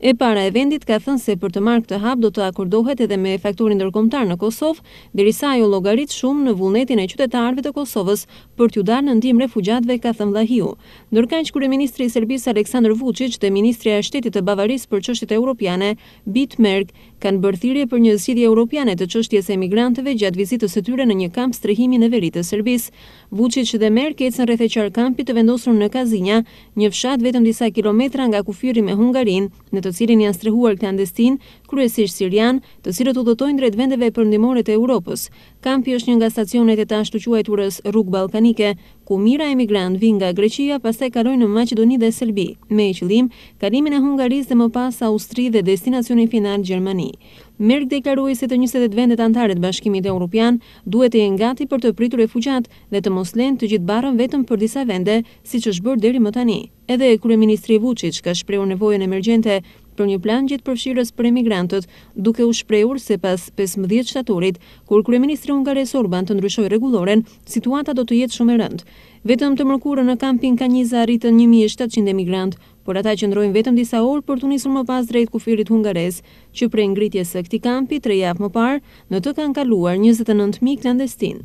E para e vendit ka thënë se për të marrë këtë hap do të akordohet edhe me faktorin ndërkombëtar në Kosovë, derisa ajo llogarit shumë në vullnetin e qytetarëve të Kosovës për t'u dalë në ndihmë refugjatëve, ka thënë Vllahiu. Ndërkaq, kryeministri i Serbisë Aleksandër Vuçiç dhe ministrja e Shtetit të Bavarisë për Çështjet Europiane, Beate Merk, kanë bërë thirrje për një zgjidhje europiane të çështjes së emigrantëve gjatë vizitës së tyre në një kamp strehimi në veri të Serbisë. Vuçiç dhe Merk ecën rreth e qark kampit të vendosur në Kazinja, një fshat vetëm disa kilometra nga kufiri me Hungarinë, në të cilin janë strehuar klandestinë, kryesisht sirianë, të cilët udhëtojnë drejt vendeve perëndimore të Europës. Kampi është një nga stacionet e të ashtuquajturës Rrugë Ballkanike, ku mijëra emigrantë vijnë nga Greqia, pastaj kalojnë në Maqedoni dhe Serbi, me qëllim, kalimin e Hungarisë dhe më pas Austri dhe destinacionin final Gjermani. Merk deklaroi se të njëzet e tetë vendet anëtare të Bashkimit Europian Duhet të jenë gati për të pritur refugjatë dhe të mos lenë të gjithë barrën vetëm për disa vende, siç është bërë deri më tani. Edhe kryeministri Vuçiç ka shprehur nevojën emergjente për një plan gjithëpërfshirës për emigrantët, duke u shprehur se pas pesëmbëdhjetë shtatorit, kur kryeministri hungarez Orban të ndryshojë rregulloren, situata do të jetë shumë e rëndë. Vetëm të mërkurën në kampin Kanjiza arritën një mijë e shtatëqind emigrantë. Por ata qëndrojnë vetëm disa orë për t'u nisur më pas drejt kufirit hungarez, që prej ngritjes së këtij kampi tre javë më parë, në të kanë kaluar njëzet e nëntë mijë klandestinë.